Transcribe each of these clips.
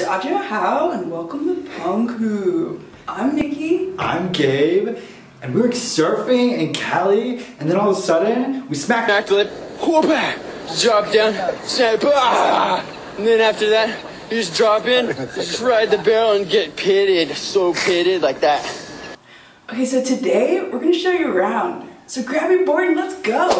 Daja How and welcome to Penghu. I'm Nikki. I'm Gabe, and we were surfing in Cali, and then all of a sudden, we smacked back flip, whoop, drop down, snap, ah, and then after that, you just drop in, just ride the barrel and get pitted, so pitted like that. Okay, so today we're gonna show you around. So grab your board and let's go.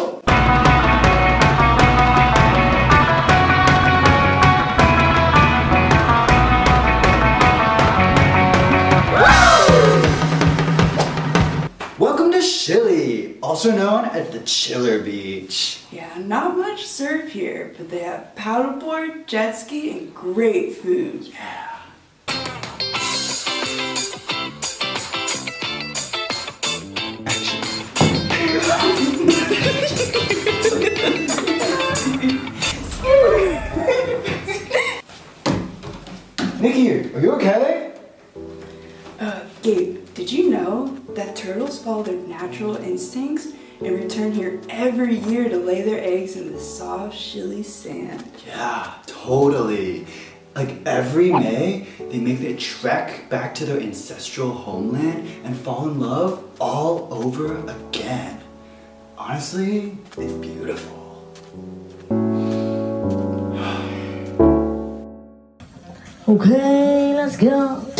Chile, also known as the Chiller Beach. Yeah, not much surf here, but they have paddleboard, jet ski, and great food. Yeah. Nikki, are you okay? Uh, Gabe, did you know that turtles follow their natural instincts and return here every year to lay their eggs in the soft, chilly sand? Yeah, totally. Like every May, they make their trek back to their ancestral homeland and fall in love all over again. Honestly, it's beautiful. Okay, let's go.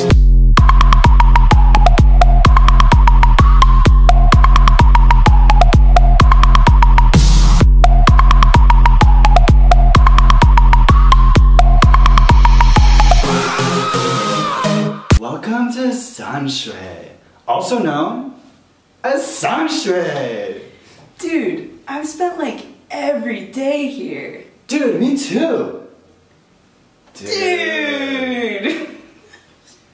Sanshui, also known as Sanshui. Dude, I've spent like every day here. Dude, me too. Dude!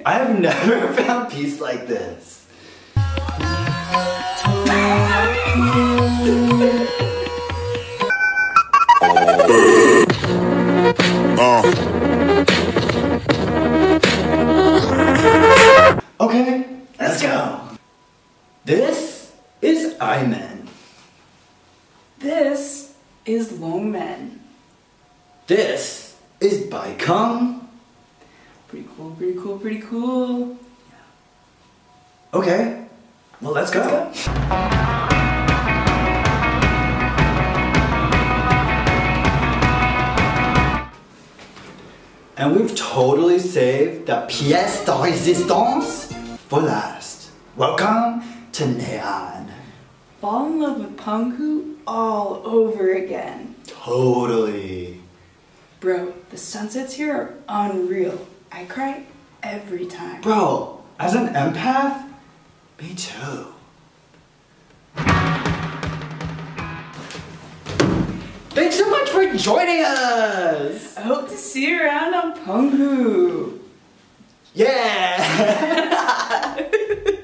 I have never found peace like this. Okay, uh. This is Longmen. This is Baikong. Pretty cool, pretty cool, pretty cool. Okay, well, let's go. Let's go. And we've totally saved the pièce de résistance for last. Welcome to Neon. Fall in love with Penghu all over again. Totally. Bro, the sunsets here are unreal. I cry every time. Bro, as an empath, me too. Thanks so much for joining us! I hope to see you around on Penghu. Yeah!